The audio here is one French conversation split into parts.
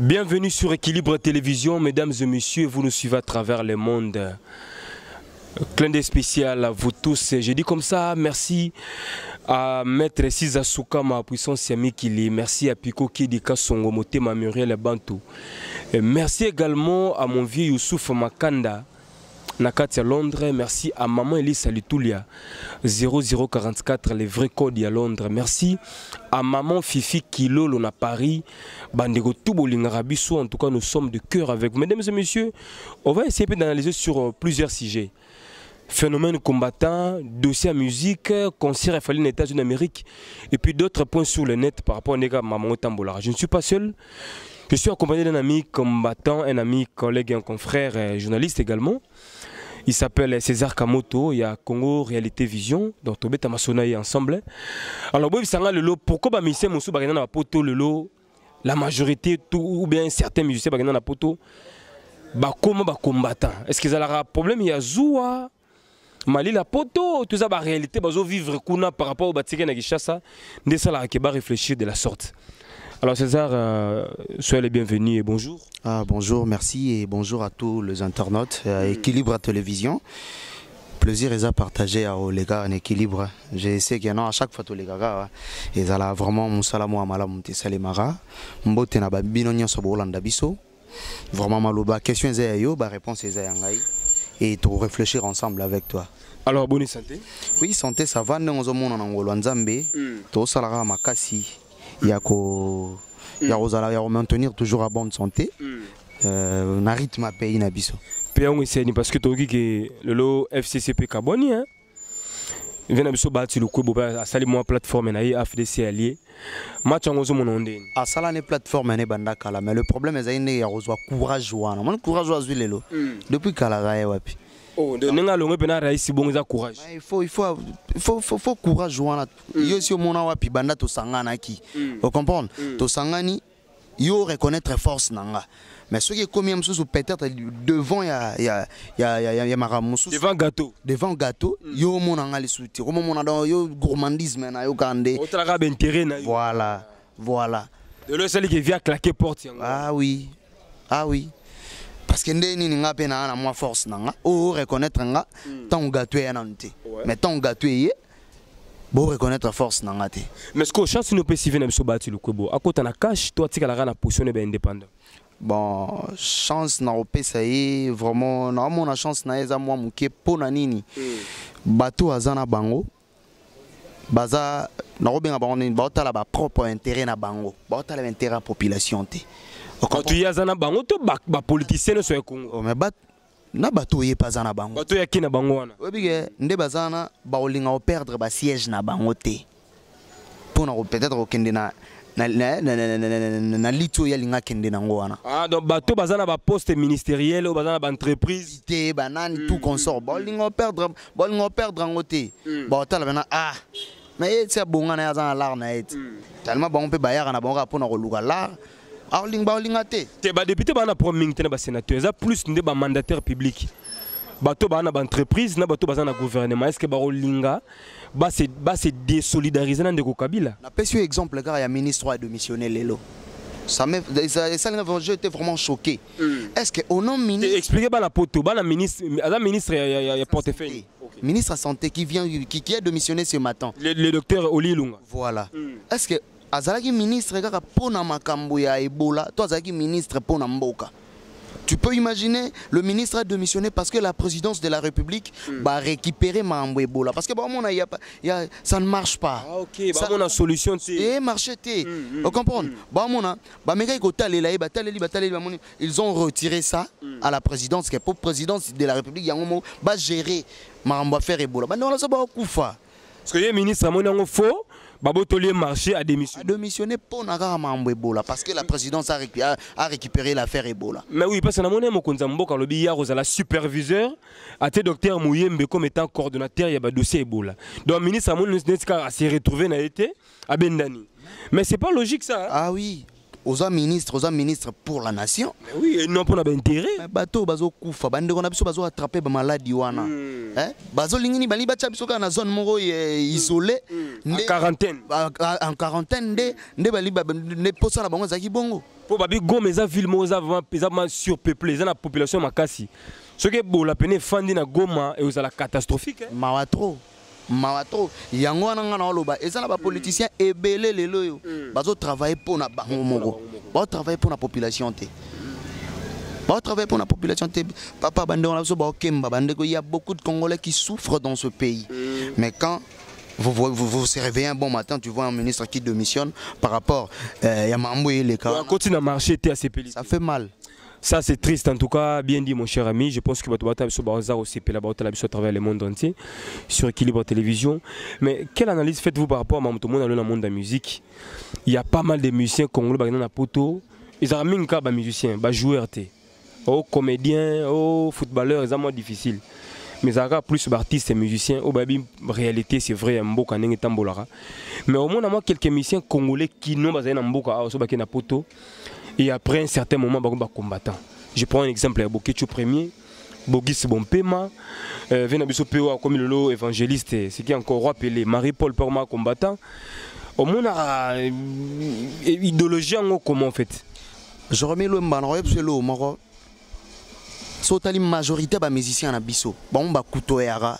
Bienvenue sur Équilibre Télévision, mesdames et messieurs, vous nous suivez à travers le monde. Clin d'œil spécial à vous tous. Je dis comme ça, merci à Maître Siza ma puissance Yamikili, merci à Pico Kidika Songo Motema Muriel Bantou. Merci également à mon vieux Youssouf Makanda, Nakati à Londres. Merci à maman Elisa Litulia 0044, les vrais codes à Londres. Merci à maman Fifi Kilolo à Paris. Bandego Tubolingarabiso, en tout cas, nous sommes de cœur avec vous. Mesdames et messieurs, on va essayer d'analyser sur euh, plusieurs sujets. Phénomène combattant, dossier à musique, concert à les États-Unis d'Amérique, et puis d'autres points sur le net par rapport à Maman Tambola. Je ne suis pas seul. Je suis accompagné d'un ami combattant, un ami, collègue un confrère, journaliste également. Il s'appelle César Kamoto, il y a Congo Réalité Vision, donc Tobé Tamasonaï ensemble. Alors, le lot, pourquoi musicien Moussou bagana na poto le lot? La majorité tout, ou bien certains musiciens bagana na poto ba comment ba combattant? Est-ce qu'ils ont un problème? Il y a Zoua Mali la poto tout ça ba réalité bazo vivre par rapport au batika na Kishasa, ndé ça la réfléchir de la sorte. Alors César, euh, soyez les bienvenus et bonjour. Ah, bonjour, merci et bonjour à tous les internautes à Équilibre à Télévision. Plaisir est à partager à les gars en équilibre. Je sais qu'il y en a à chaque fois tous les gars. Et ça vraiment mon salamou amala mon salimara. Mbote na babino nyonso bolanda biso. Vraiment maloba question est yo, ba réponse est yangai et tout réfléchir ensemble avec toi. Alors bonne santé. Oui, santé ça va nous sommes en ngolo nzambe. To salara makasi ya ko ya kozala ya maintenir toujours à bonne santé. Euh, na rythme pays na biso. Pe yango eseni parce que toyoki ke lelo fccp kaboni hein vient na biso mpe asali mwa plateforme na ye afdc allié. Match yango ozomona ndeni. Asala ne plateforme ne banda kala. Mais le problème ezali ndenge ya kozwa courage wana courage azwi lelo depuis kala wapi Oh, ndenge alongo mpe na raisi bongo eza courage. Il faut, il faut, il faut, faut, faut courage wana. Yo si omona wapi banda tosanganaki. Ocomprendre tosangani yo reconnaître force na nga mais soki ekomi ya mosusu peut-être devant ya, ya, ya, ya, ya, ya makambo mosusu. Devant gâteau. Devant gâteau yo omona nga lisusu te komomona donc yo gourmandisme na yo kaka nde otalaka baintérêt na yo. Voilà lelo claquer porte yango. Ah oui. Ah oui parce que nde nini nga mpe naa na mwa force na nga oyo reconnaître nga ntango gâteau eya nanu te mais ntango gâteau eye bo reconnaître force na nga te. Mais chance nini opesi ve na biso bati lukwebo akota na to atikalaka na position ne baindépendant bon chance na ye vraiment naomona chance na ye eza mwa moke mpo na nini. Bato aza na bango baza nakobenga bango nini baotala bapropre intérêt na bango baotala baintérêt ya population te bato ye aza na bango to bapoliticien nyonso ya congo Oh, mais bat na bato mpe aza na bango. Bato yaki na bango wana. Oyebike nde baza wana bakolinga koperdre basiège na bango te. Mpona peut-être kokende na na- na- na- na- na- na- na- na liti oyo alinga akende nango wana. Ah, donc bato baza na baposte ministériel oyo baza na baentreprise te banani tout consort. Baolinga koperdre yango te. Baotala bana ah mais ye ti abonga na ye aza na lar na ye te. Tellement bango mpe bayaka na bango kaka mpona koluka lar aolinga baolinga te te badepute baa na problème mingi te na basénateur eza plus nde bamandataire public. Bato baa na baentreprise na bato baza na gouvernement. Est ce que bakolinga base désolidarize na ndeko kabila? Napesi yo exemple kaka ya ministre oyo adémissionné lelo. Ça m'est- ça- esalinga été vraiment choqué. Est ce que au nom ministre explique bana poto bana ministre aza ministre ya, ya, ya, ya portefeuille. Ministre de santé qui vient qui, qui a démissionné ce matin. Le, le docteur oli lunga voilà. Est ce que azalaki ministre kaka mpona makambo ya ebola to azalaki ministre mpona mboka. Tu peux imaginer le ministre a démissionné parce que la présidence de la république va récupérer makambo ebola. Parce que bamona y a, pas- y a, ça ne marche pas. Ah, ok Ça- bamona solution te e marché te ocomprendre bamona bamekaki kotalela ye bataleli bataleli bamoni ils ont retiré ça à la présidence ke po présidence de la république yango moko bagérer makambo affaire ebola. Bande wana so bakokufa parce que ye ministre amoni yango faux babotoli ye marché a démission adémissionné mpona kaka makambo ebola parce que la présidence a, récu- a, a récupéré l'affaire ebola. Mais oui parce que mokonzi ya mboka alobi ya kozala superviseur ate docteur mouyembe comme étant coordonnateur ya badossier ebola. Donc ministre amoni neti kaka ase retrouve na ye te abendani mais c'est pas logique ça hein? ah oui oza ministre oza ministre pour la nation. Oui et non mpona baintérêt bato bazokufa bandeko na biso bazoattrape bamaladi wana. Eh, bazolingi nini balingi batya biso kaka na zone moko eh, isolé. En quarantaine. Ba- a- en quarantaine nde nde bali ba- nde posa na bango ezalaki bongo. Mpo babi goma eza ville moko eza surpeuplé eza na population makasi. Soki ebola pene efandi na goma ekozala catastrophique hein? mawa trop mawa trop yango wana ngai na oloba eza na bapoliticien ebele lelo oyo bazotravaille mpo na bango moko. bazotravaille mpo na population te. Bazotravaille mpo na population te. Papa bandeko na biso baokemba bandeko il y a beaucoup de congolais qui souffrent dans ce pays. Mais quand vous, vous, vous, vous se réveillez un bon matin, tu vois un ministre qui démissionne par rapport euh, ya mambo les cas. akoti na marché te asepeli Ça fait mal. Ça, c'est triste. En tout cas, bien dit, mon cher ami. Je pense que puis là-bas, à travers le monde entier, sur Équilibre Télévision. Mais quelle analyse faites-vous par rapport à mon monde dans le monde de la musique? Il y a pas mal de musiciens congolais qui sont dans poto. Ils ont mis un musiciens, des joueurs, oh comédiens, oh footballeurs, c'est moins difficile. Mais ça a plus d'artistes et musiciens. Au baby, réalité, c'est vrai, Mboka n'est tambolara. Mais au moins, il y a quelques musiciens congolais qui n'ont pas un Mboka, Sobaki na poto. Et après un certain moment, bah, bah, combattant. Je prends un exemple, à Bokecho premier, Bogis Bompema, euh, Venabiso Peo comme le lot évangéliste, c'est qui est encore roi Pelé, Marie-Paul Perma combattant. Au monde a euh, idéologie en comment en fait? Je remets le mbano, c'est le moro. Sotali majorité ba musicien na biso. Bon ba kutoyara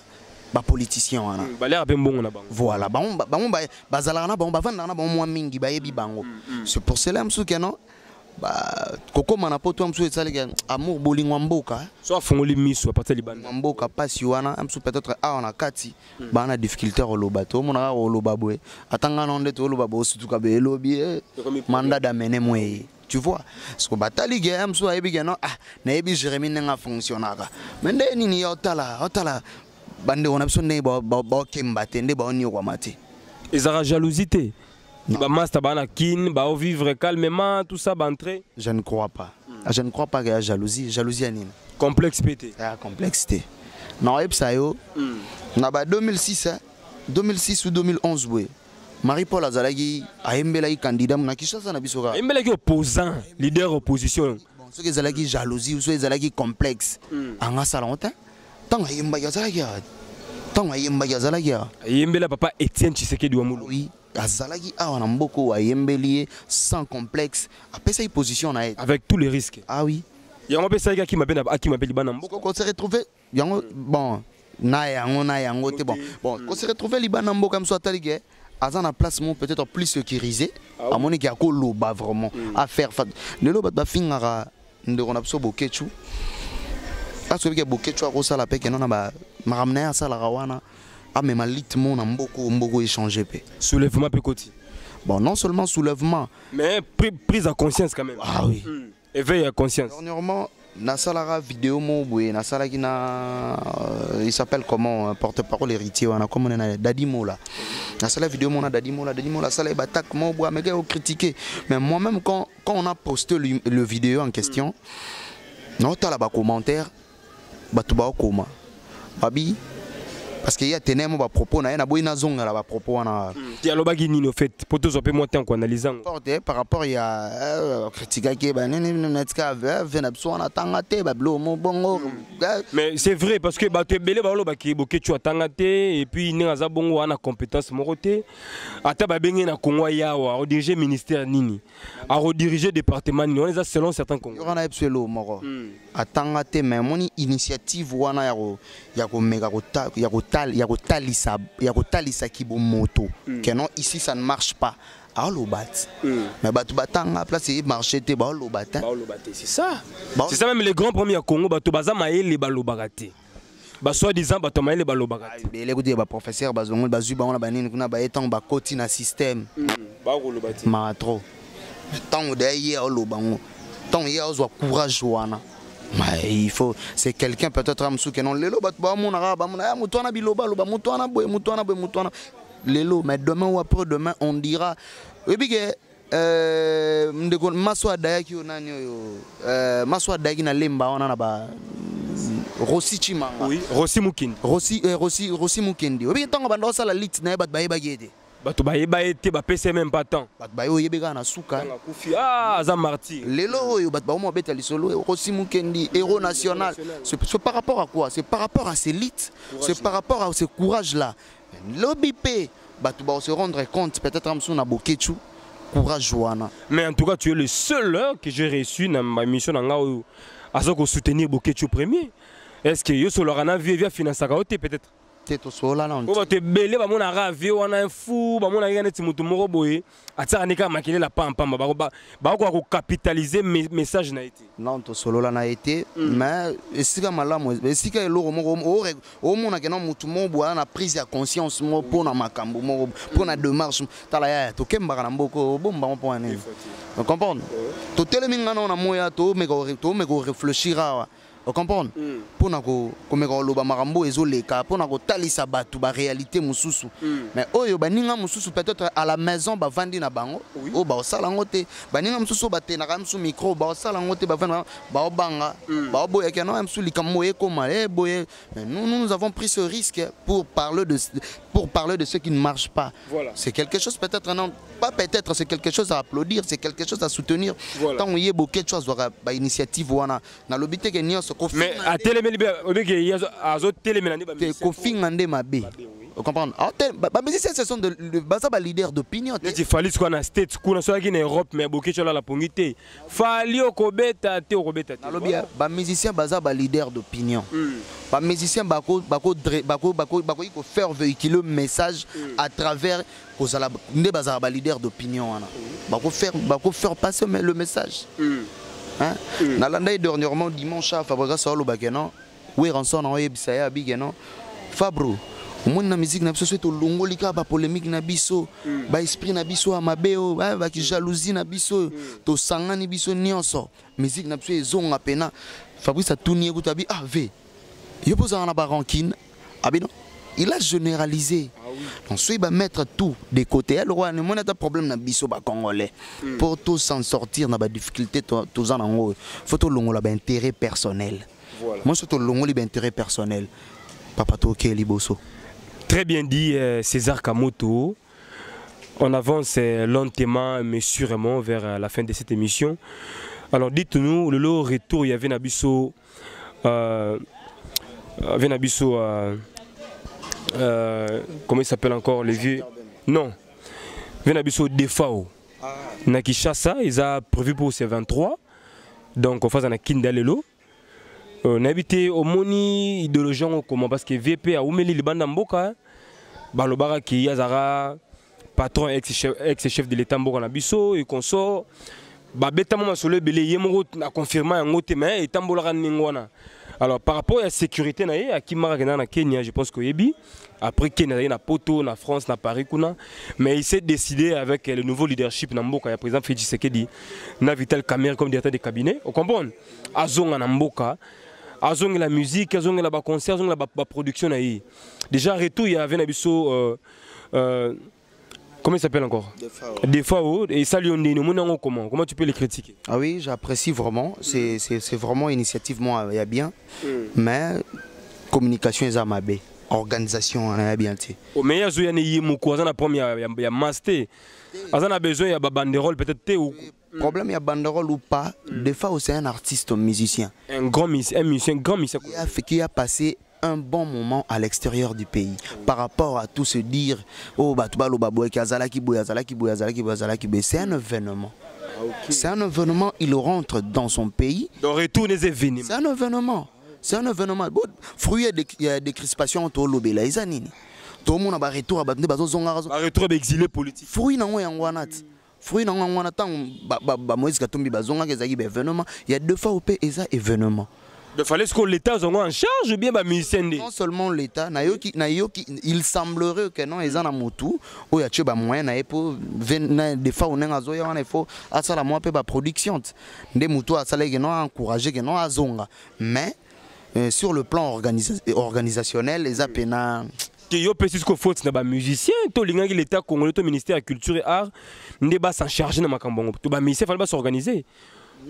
ba politicien wana. Balé abe mbongo na bango. Voilà, bango bango ba bazala na bango bavanda na bango mwa mingi ba yebi bango. C'est pour cela msuke non kokomana mpo to ya mosusu esaleka amour bolingo ya mboka eh. so afungoli miso aparti ya libanda. Mboka mpasi wana ya mosusu peut-être awa na kati hmm. baa na difficulté ya koloba. Tomona kaka koloba boye. Ata ngai nao nde toloba boye osutuka boye elobi e mandat damene moye eh. tu vois? Parce que batali ke ya mosusu ayebi ke no ah nayebi jérémi ndenge afonctionnaka. Me nde nini ya otala otala bandeko na biso ndenge baokemba te nde baoniokwama te. Ezalaka jalousie te. Ba master bana kin, ba vivre calmement, tout ça, ba entrer. je ne crois pas. Je ne crois pas qu'il y a jalousie. Jalousie nini pété. ya complexité. Na oyebisa yo. Na ba 2006 hein, 2006 ou 2011 boye marie-paul azalaki ayembelaki candidat na kinshasa na biso kaka opposant, leader opposition. Bon, soki ezalaki jalousie soki ezalaki complexe. Anga asala ngo te ntango ayembaki azalaki ntango ayembaki azalaki awa Yembela papa Etienne Tshisekedi wa Mulu. oui azalaki awa na mboka oyo ayembeli ye sans complexe apesaki position na ye. Avec tous les risques. ah oui. Yango mpe esalaki akima mpe na- mboka ko se retrouve yango bon na yango na yango te bon bon ko se retrouve libanda mboka mosu atali ke aza na place mo peut-être plus sécurisé amoniki akoloba vraiment affaire fa lelo bato bafingaka ndeko na biso bokechu. Asoki ke bokechu akosala mpe keno na makambo na ye asalaka wana amema litmo na mboka oyo mboka oyo échange mpe soulèvement koti. Bon non seulement soulèvement. Mais pri- prise à conscience quand même. Ah oui. Hmm. éveil à conscience. Dernièrement, nasalaka vidéo mo boye nasalaki na euh, il s'appelle comment euh, porte-parole héritier wana comme on est Dadi Mola. Nasala vidéo mo na Dadi Mola, Dadi Mola sala batak mo boye mais au critiquer. Mais moi-même quand quand on a posté le, le vidéo en question, non tala ba commentaire batu ba koma. Babi parce qu'il y a tenemo ba propos na ye na boyi na zonga la ba propos wana. ti alobaki nini au fait po tozwa mpe mwa temps koanalyse yango par rapport ya kritikaki banini natika ve na biso wana tanga te babilo mo bongo. Eh, mais c'est vrai parce que bato ebele balobaki bokecu atanga te et puis ndenge aza bongo wana compétence moko te. Ata babenge na kongo yawa arodirige ministère nini? Arodirige département nini? Wana eza selon certains congo ye biso elo moko atanga te mais initiative wana ya ko- ya komeka kota- ya kotalisa ya kotalisaki bomoto que non ici ça ne marche pas. Te mais bato batanga place e marché te baoloba te te c'est ça. C'est ça même les grands premiers ya congo bato baza mayele balobaka te basoi-disant bato ya mayele balobaka te ebele kuti baprofesseur bazongoli bazwi bango na banini kuna baye ntango bakoti na système. Ntango deya ye aoloba ngo. Ntango ye azwa courage wana il faut c'est quelqu'un peut-être amosuki non lelo bato bamonaka bamona moto wana biloba aloba moto wana boye moto wana boye moto wana lelo mais demain ou après demain on dira. Oyebi ke euh, ndeko maso adayaki oyo nani oyo euh, maso adayaki na lemba wana na ba rosi chimanga. Oui rosi mokindi rosi, rosi, rosi mukendi oyebi ke ntango banda osala lit na ye bato bayebaki ete bato bayeba ye te bapesa ye même pas temps bato baye oyebi kaka na suka Ntango akufi ah aza martyr. Lelo oyo bato baoma beta lisolo rosi mukendi héros national. C'est par rapport à quoi? C'est par rapport à ces lites c'est par rapport à ce courage là lobi mpe bato baose rendre compte peut-être amosu na courage wana. Mais en tout cas, tu es le seul hein, que j'ai reçu dans ma mission dans nga oyo aza premier. Est-ce que yo solo rana vie via peut-être? Te tosolana po bato ebele bamonaka vie wana fu bamonaki neti moto moko boye atiaka ndeka makelela pampamba. Bakokoka kokapitalize message na ye te. Non tosolola na ye te mais esika malamu esika eloko moko omonake na motu moko boye na prise ya conscience moko mpona makambo moko mpona démarche tala yaya tokembaka na mboka obombango mpo wana nini. Comprendre? Totelemi nga nao na moya toomeka korefléchir awa ocomprendre mpona komeka koloba makambo oyo ezoleka mpona kotalisa bato baréalité mosusu mais oyo baninga mosusu peut-être à la maison bavandi na bango. Oyo baosala yango te baninga mosusu oyo batendaka mosusu micro baosala yango te bavandi baobanga baoboyaki yango mosusu likambo oyo ekoma e boye mais nous, nous avons pris ce risque pour parler de, pour parler de ce qui ne marche pas. Voilà. c'est quelque chose peut-être non pas peut-être c'est quelque chose à applaudir c'est quelque chose à soutenir. Ntango voilà. ye bokeco azwaka bainitiative wana nalobi teke nyonso mais atelemeli obeke azotelemela nde kofinga nde mabe. Comprendre bamusicien ce sont baza baleader d'opinion neti fali sikoyo na state kuna soki na europe me bokeco alala pongi te fali okobeta te okobeta te nalobi bamusicien baza baleader d'opinion. Bamusicien bakoki kofaire véhicule message à travers kozala nde bazala baleader d'opinion wana. Bakofaire passer le message nalandai dernièrement dimanche a fabrikas aolobake no weranson na oyebisa ye abike no fabro omoni na musike na biso so tolongoli kaka bapolémike na biso baesprit na biso ya mabe oyo bajalousie na biso oyo tosangani biso nyonso. Musike na biso ezonga mpena fabrice atuni ye kutu abi ah ve yo mpo ozalaka na barankine abino il a généralisé donc soki bamettre tout de côté eloko wana emoni ata problème na biso bacongolais pour to s'en sortir na badifficulté toza nango oyo faut tolongola baintérêt personnel moi so tolongoli baintérêt personnel papa tokee liboso Très bien dit, euh, César Kamoto. On avance euh, lentement mais sûrement vers euh, la fin de cette émission. Alors dites-nous, le lot retour, il y avait Nabiso. Euh, avait Nabiso. Euh, euh, comment il s'appelle encore Les vieux? Non. Il y avait Nabiso Defao. Na Kishasa, ils ont prévu pour ces 23. Donc on fait un Kindalelo. nayebi te omoni idéologie yango parce que vp aumeli libanda mboka balobakaki azalaka patron ex chef de l'état mboka na biso econsort babetama masolo ebele ye moko akonfirma yango te me etambolaka ndenge wana alors par rapport ya sécurité na ye akimaka akendaka na kenya je pense koyebi après kenya na poto na france na paris kuna mais il s'est décidé avec le nouveau leadership na mboka ya président félix tshisekedi na vital camere comme directeur de cabinet ocomprendre azonga na mboka azongela musique azongela baconcert azongela baproduction na ye. Déjà retour ya ave na biso euh, euh, comment il s'appelle encore des fois et yango comment comment tu peux les critiquer? Ah oui j'apprécie vraiment. C'est c'est vraiment initiativement ya bien. Mais communication eza mabe organisation wana ya bien te mais azoya ne ye moko aza na problème ya, ya, ya mas te aza na besoin ya babanderole peut-être ou problème ya banderole ou pas mm. des fois c'est un artiste un musicien. Un grand musicien un musicien un grand musicien. A, qui a passé un bon moment à l'extérieur du pays. Par rapport à tout se dire oh bato baloba boye azalaki boye azalaki boye azalaki boye azalaki boye c'est un événement. Okay. c'est un événement il rentre dans son pays. Donc retourne les événements. C'est un événement. C'est un événement. Bon fruit ya décrispation tolobela eza nini tomona baretour ya bato nde bazozongaka baretour baexilé politique. Fruit nango yango wana ti fruit nango yango wana ntango bamoïse katumbi bazongaka ezalaki baévénement ya deux fois mpe eza événement. Il fallait que l'État soit en charge ou bien les musiciens Non seulement l'État, il semblerait que non, ils en ont motu, ou il y a des moyens pour des fois on a zoya il faut à ça la moi peu production. Des moutons à ça les non encourager que non à zonga. Mais euh, sur le plan organisa organisationnel, les apena que yo peut jusqu'au faute na ba musicien to linga l'état congolais to ministère de culture et art ndé ba s'en charger na makambo to ba musicien fallait pas s'organiser.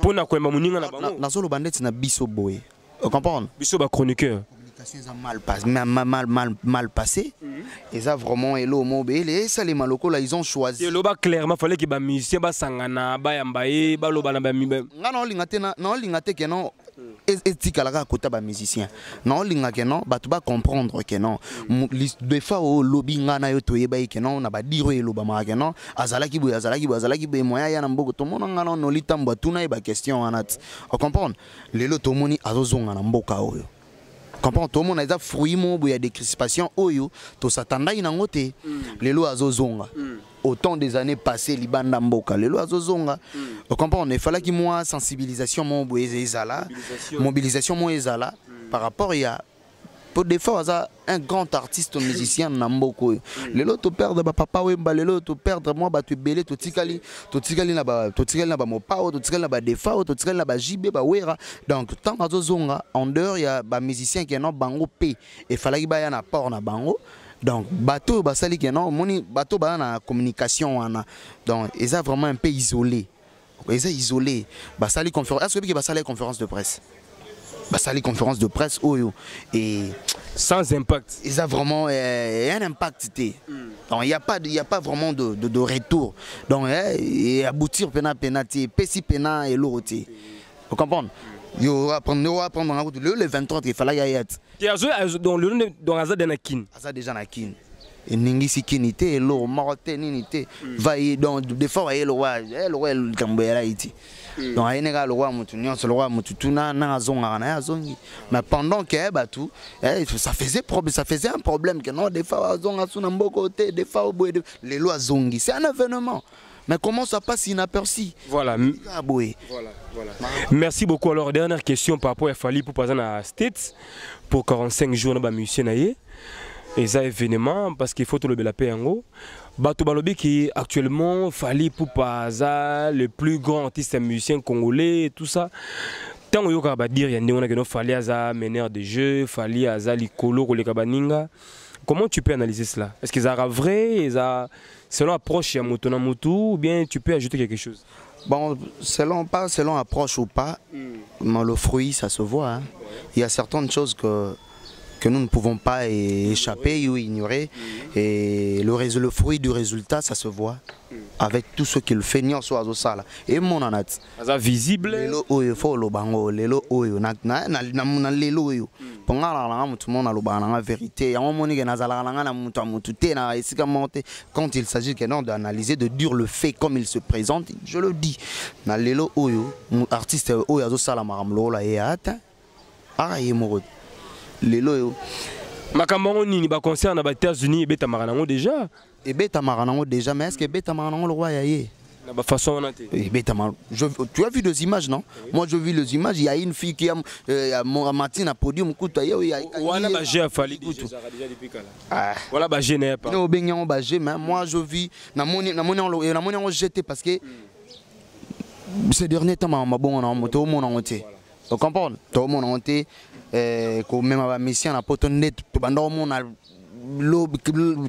Pour na koyamba moninga na bango nazoloba ndeti na biso boye comprendre biso bachroniqueur communication eza mal, pas, mal, mal, mal, mal passé. Eza vraiment elo mobele esalema lokola ils ont choisi. Clairement fallait que bamusicien basangana bayamba ye baloba na nga naolinga te naolinga te ke non etikalaka kota bamusicien naolinga ke non bato bacomprendre ke non. Des fois oyo olobi nga na yo toyeba ye ke non na badire oyo elobamaka ke non. Azalaki boye azalaki boye azalaki boye moya ya na mboko tomona nga na noli tambo atuna ye baquestion wana ti ocomprendre lelo tomoni azozonga na mboka oyo comprendre tomona eza fruit moko boye ya décrispation oyo tosatandaki nango te. Lelo azozonga au temps des années passées libanda mboka. Lelo azozonga ocomprendre efalaki mwa sensibilisation moko boye ezala mobilisation. Moko ezala par rapport ya po des fois un grand artiste musicien na mboka oyo lelo toperdre bapapa wemba lelo toperdre mwa bato ebele totikali totikali na ba- totikali na bamopao totikali na badefao totikali na bajibe bawera donc ntango azozonga en dehors ya bamusicien keno bango mpe efalaki baya na port na bango donc oyo basali keno omoni bato baya na communication wana. Donc eza vraiment un peu isolé. Eza isolé. Basali conférence est ce que basali conférence de presse? Basali conférence de presse oyo. Et sans impact. ils ont vraiment euh, un impact. Donc il n'y a pas il y a pas vraiment de, de, de retour. Donc eh, et aboutir pena pena pena et l'autre. Vous comprenez? Yo apprendre yo apprendre en route le le 23 il fallait y aller. Ti azo- donc nde- donc aza na déjà na kin. eningisi kini te eloko moko te nini te vai donc des fois aye lokwa eh, lokwa likambo yala iti donc lokwa nyonso lokwa motu tuna nanga azongaka na ye azongi mais pendant ke bato eh, ça faisait problème ça faisait un problème que non des fois azonga su na mboko te des fois oboye de- lelo azongi c'est un événement mais comment ça passe inaperçu? Voilà Voilà, voilà. Merci beaucoup. Alors, dernière question par rapport à Fali pour passer à States pour 45 jours dans musicien. Et ça événement parce qu'il faut tout le paix en haut. Bato Balobi qui actuellement Fali pour Paza, le plus grand artiste musicien congolais et tout ça. Tant que yoka ba dire yande on a que no Fali aza meneur de jeu, Fali aza likolo ko leka baninga. Comment tu peux analyser cela? Est-ce qu'ils sont vrai, selon approche ya moto na moto ou bien tu peux ajouter quelque chose Bon, selon, pas selon approche ou pas, mais le fruit, ça se voit. hein. Il y a certaines choses que, que nous ne pouvons pas échapper ou ignorer. Et le, fruit du résultat, ça se voit. Avec tout ce qu'il fait, nyonso azosala. Et mon anat. Aza visible. lelo oyo fo oloba ngo lelo oyo na, na, na, na, na lelo oyo mpo nga nalaka nanga motu moko nalobaka nanga vérité yango moni ke nazalaka nanga na moto ya motu te na esika moko te quand il s'agit que non d'analyser de dire le fait comme il se présente je le dis na lelo oyo mo- artiste oyo azosala makambo lokola ye ata aka ye moko te. Lelo oyo makambo yango nini? Baconcert na baétats-unis ebetamaka nango déjà? Ebetamaka nango déjà mais est ce que ebetamaka nango lokwa ya ye? Na bafaçon wana te. Tu as vu des images, non? Moi, je vis les images. Il y a une fille qui a euh, à podium. Écoute, il y a- il y a- wana baje afali Kutu. voilà baje na ye pa Bénin, on bagé, mais moi, je vis. Na moni, na moni, on le- na moni, on jeté parce que ces derniers temps, ma bon, on a monté au monde en entier. Tu comprends Tout le monde en entier. Quand même, ma mission, on a pas net. Pendant au monde, on a l'eau,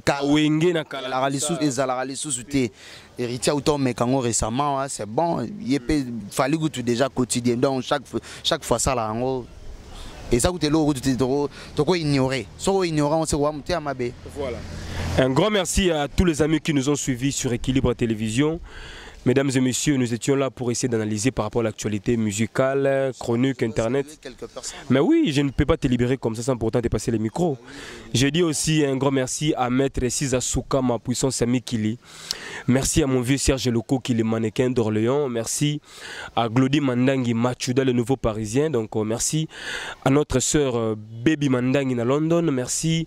ka- wenge na kala ezalaka lisusu ezalaka lisusu te héritier auto omeka yango récemment ouais, c'est bon ye mpe fali kutu déjà quotidien donc chaque, fois- chaque fois asala yango eza kutu eloko kutu tokoignore soki oignore yango sekowa motema mabe Voilà. Un grand merci à tous les amis qui nous ont suivis sur Équilibre Télévision. Mesdames et messieurs, nous étions là pour essayer d'analyser par rapport à l'actualité musicale, chronique, internet. Mais oui, je ne peux pas te libérer comme ça sans pourtant te passer les micros. Je dis aussi un grand merci à Maître Cisa Souka, ma puissance ami Kili. Merci à mon vieux Serge Loco qui est le mannequin d'Orléans. Merci à Glody Mandangi Machuda, le nouveau parisien. Donc euh, merci à notre sœur euh, Baby Mandangi à London. Merci.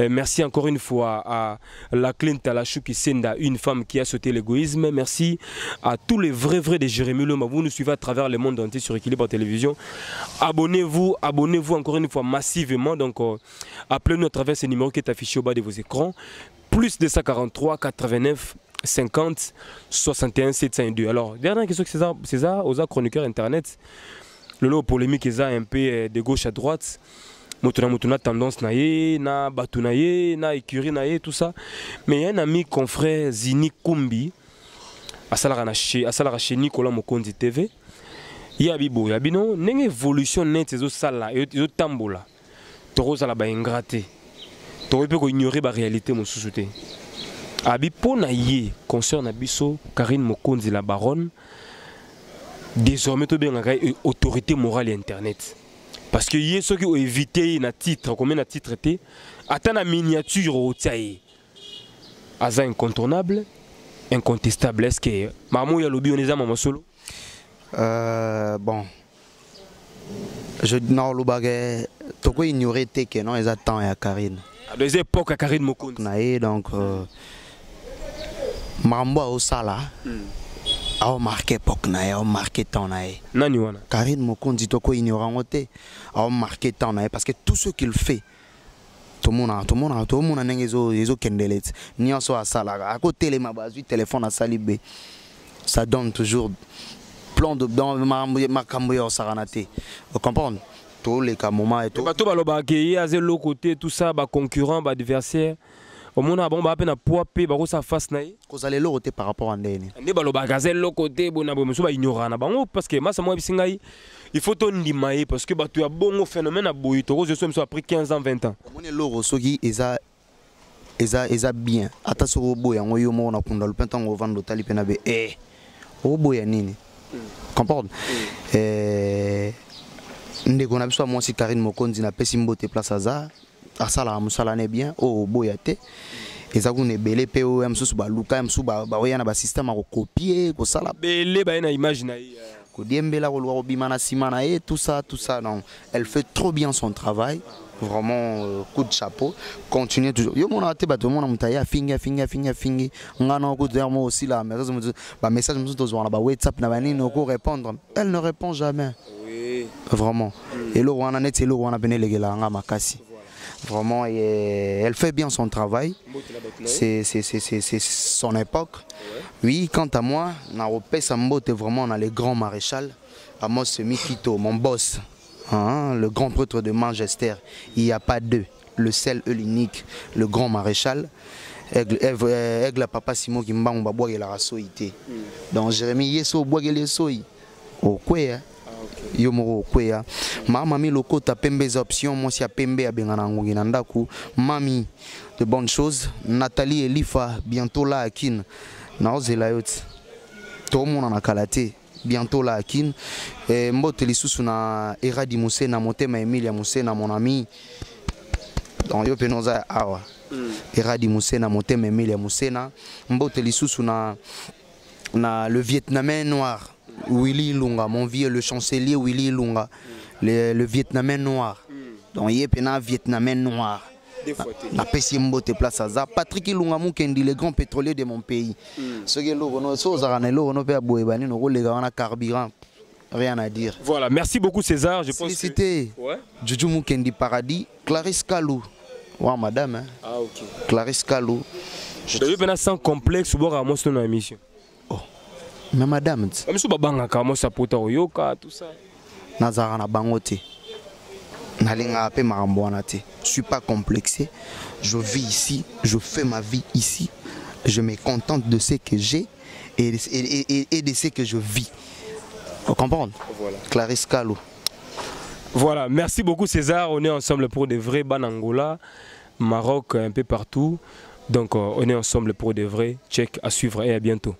Euh, merci encore une fois à la Clint Talachouki Senda, une femme qui a sauté l'égoïsme. Merci à tous les vrais vrais de Jérémy Loma. Vous nous suivez à travers le monde entier sur Équilibre Télévision. Abonnez-vous, abonnez-vous encore une fois massivement. Donc, euh, appelez-nous à travers ce numéro qui est affiché au bas de vos écrans. Plus 243 89 50 61 702. Alors, dernière question, César, César aux chroniqueurs internet. Le lot polémique est un peu euh, de gauche à droite. Moto na moto na tendance na ye, na bato na écurie tout ça. Mais il y a un ami confrère Zini Kumbi, asalaka na chez asalaka chez Nicolas Mokonzi TV. ye abi boye abi no ndenge évolution neti ezosala ezo- ezotambola tokozala baingra te. Tokoki mpe koignore baréalité mosusu te. Abi mpo na ye concert na biso karine mokonzi la baronne désormais tobengaka ye autorité morale ya internet. Parce que ye soki oévite ye na titre combien na titre te ata na miniature otia ye. Aza incontournable incontestable. Est ce que mama oyo alobi wana eza mama solo Euh, bon. Je naolobaka tokoignore te ke non eza temps ya karine. Ado eza époque ya karine mokonzi. Na ye donc euh, makambo aosala aomarke époque na ye aomarke temps na ye. Nani wana? Karine mokonzi tokoignore yango te aomarke temps na ye parce que tout ce qu'il fait tomona tomona tomona ndenge ezo- ezokendele ti. Nyonso asalaka akotelema bazwi telefone asali be. Ça donne toujours plan de dans makambo ya osakana te. Ocomprendre toleka eto bato balobaka ye aza eloko te tout ça baconcurrent baadversaire omona bango baa mpe na poids mpe bakosala face na ye kozala eloko te par rapport a ndeni nde balobaka aza eloko te bona boye mosusu baignoraka na bango parce que masa moko yebisi ngai il faut tondima ye parce que bato ya bongo phénomène ya boye tokozwa so biso après 15 ans 20 ans. Omoni eloko soki eza eza eza bien. Ata soki oboya yango yo moko na kunda lupe ntango ovanda otali mpe na be e oboya nini. Comprendre Eh, ndeko na biso ya mwasi karine mokonzi napesi mbote place aza asalaka mosala ne bien oyo oboya te. Eza kuna ebele mpe oyo ya mosusu baluka ya mosusu ba- baoya na basystème ya kokopie kosala bele baye na image na ye kodiembela koluka kobima na nsima na ye tout ça tout ça non. Elle fait trop bien son travail vraiment euh, coup de chapeau. Continue toujours. Yo mona te bato omona moto aye afingi afingi afingi afingi nga na okuta mo osila bamessage mosusu tozwaka na bawhatsapp na banini okorépondre elle ne répond jamais. Vraiment. Eloko wana neti eloko wana pene elekelaka nga makasi vraiment et elle fait bien son travail c'est son époque. Oui, quant à moi, Naropé Sambote est vraiment dans les grands maréchal. Amos Mikito, mon boss, hein, le grand prêtre de Manchester. Il n'y a pas deux. Le seul l'unique, le grand maréchal. Aigle, euh, papa Simon qui m'a dit la rasoïté. Donc Jérémie Yeso Boagele Soy. Au quoi, hein? Yo moko okweya mama mami lokota pembe eza option mwasi ya pembe abengana ngongi na ndako mami de bonne chose nathalie elifa bientôt la akine naozela yo ti. Tomonana kala te. Bientôt la akine e, mbote lisusu na eradi musena motema emilia musena mon ami. Donc yo oza awa. Eradi musena motema emilia musena mbote lisusu na na le vietnamien noir Willy Lunga, mon vieux, le chancelier Willy Lunga, le, le vietnamien noir. Donc, il y a un vietnamien noir. Na pesi mbote place aza Patrick Ilunga Mukendi le grand pétrolier de mon pays. Ce qui est lourd, no so za na lourd no pe boye bani no le wana carburant. Rien à dire. voilà merci beaucoup César je pense que... Félicité. ouais Juju Mukendi Paradis, Clarisse Kalou. Ouais, madame, hein. ah ok Clarisse Kalou. yo mpena sans complexe obwaka mwasi to na émission Mais madame, t- bamisu babangaka mwasi apota koyoka tout ça. Nazalaka na bango te nalingaka mpe makambo wana te je suis pas complexé. Je vis ici je fais ma vie ici. Je me contente de ce que j'ai et, et, et, et de ce que je vis. Vous comprenez? Voilà. Clarisse Kalou. Voilà, merci beaucoup César. On est ensemble pour de vrais Banangola, Maroc, un peu partout. Donc euh, on est ensemble pour de vrais. Check à suivre et à bientôt.